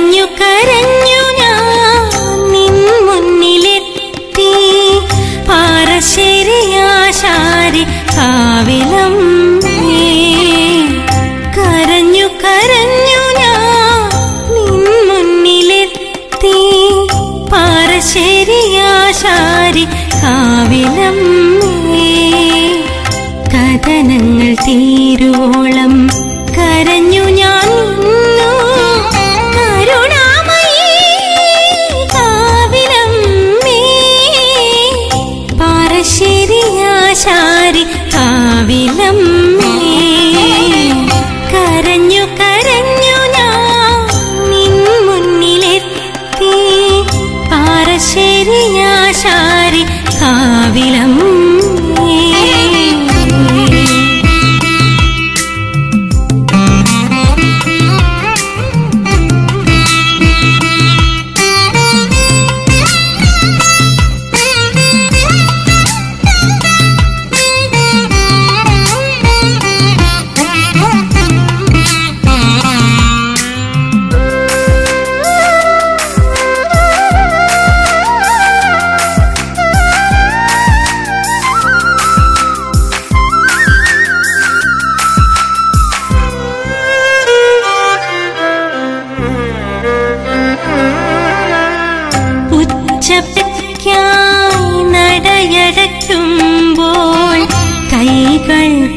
കരഞ്ഞു കരഞ്ഞു ഞാൻ നിൻ മുന്നിലെത്തി. പാറശ്ശേരിയാശാരി കാവിലം കരഞ്ഞു കരഞ്ഞു ഞാൻ നിൻ മുന്നിലെത്തി. പാറശ്ശേരിയാശാരി കാവിലം കഥനങ്ങൾ തീരുവോളം ready.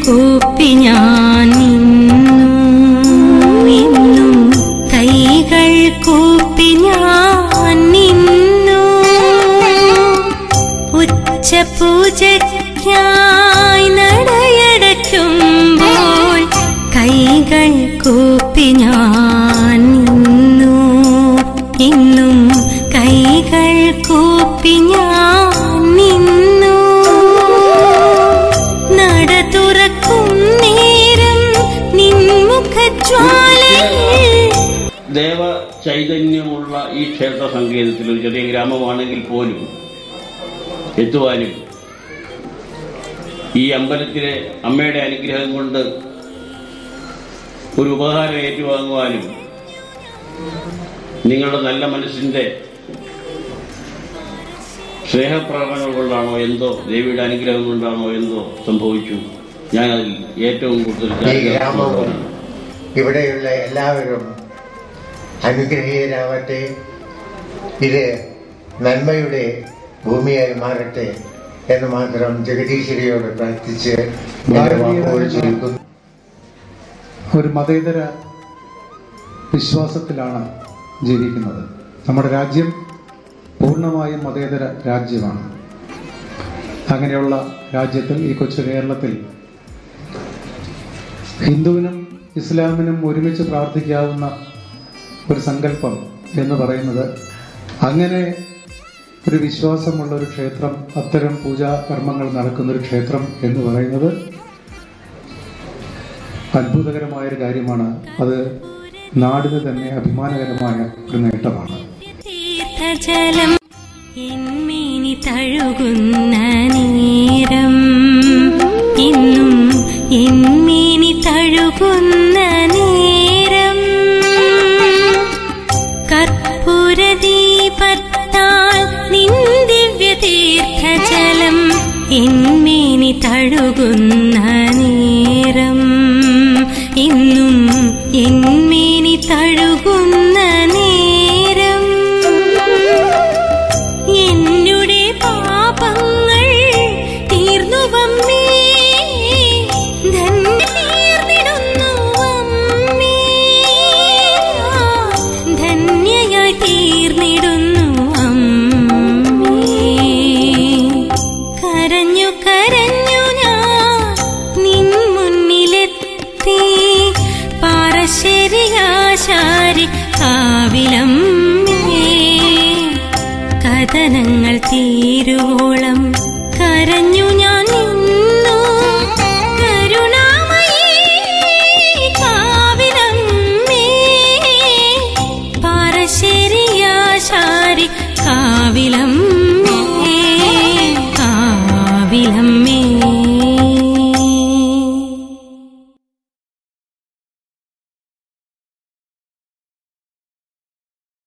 കൂപ്പി ഞാൻ എന്നും കൈകൾ കൂപ്പി ഞാൻ നിന്നു. ഉച്ചപൂജയ്ക്കായി നടയടയ്ക്കുമ്പോൾ കൈകൾ കൂപ്പി ഞാൻ ദേവ ചൈതന്യമുള്ള ഈ ക്ഷേത്ര സങ്കേതത്തിൽ ഒരു ചെറിയ ഗ്രാമമാണെങ്കിൽ പോലും എത്തുവാനും ഈ അമ്പലത്തിലെ അമ്മയുടെ അനുഗ്രഹം കൊണ്ട് ഒരു ഉപകാരം ഏറ്റുവാങ്ങുവാനും നിങ്ങളുടെ നല്ല മനസ്സിന്റെ സ്നേഹപ്രകടനങ്ങൾ കൊണ്ടാണോ എന്തോ ദേവിയുടെ അനുഗ്രഹം കൊണ്ടാണോ എന്തോ സംഭവിച്ചു. ഞാനതിൽ ഏറ്റവും കൂടുതൽ ഇവിടെയുള്ള എല്ലാവരും അനുഗ്രഹീയരാവട്ടെ ഇത് നന്മയുടെ ഭൂമിയായി മാറട്ടെ എന്ന് മാത്രം ജഗദീശ്വരിയോട് പ്രാർത്ഥിച്ച് ഒരു മതേതര വിശ്വാസത്തിലാണ് ജീവിക്കുന്നത്. നമ്മുടെ രാജ്യം പൂർണമായും മതേതര രാജ്യമാണ്. അങ്ങനെയുള്ള രാജ്യത്തിൽ ഈ കൊച്ചു കേരളത്തിൽ ഹിന്ദുവിനും ഇസ്ലാമിനും ഒരുമിച്ച് പ്രാർത്ഥിക്കാവുന്ന ഒരു സങ്കല്പം എന്ന് പറയുന്നത്. അങ്ങനെ ഒരു വിശ്വാസമുള്ള ഒരു ക്ഷേത്രം അത്തരം പൂജാ കർമ്മങ്ങൾ നടക്കുന്ന ഒരു ക്ഷേത്രം എന്ന് പറയുന്നത് അത്ഭുതകരമായൊരു കാര്യമാണ്. അത് നാടിന് തന്നെ അഭിമാനകരമായ ഒരു നേട്ടമാണ്. തീർത്ഥജലം തഴുകുന്ന കർപ്പൂരദീപത്താൽ നിൻ ദിവ്യ തീർത്ഥജലം എന്മേനി തഴുകുന്ന നേരം. ഇന്നും എന്മേനി തഴുകുന്ന കഥനങ്ങൾ തീരുവോളം കരഞ്ഞു ഞാൻ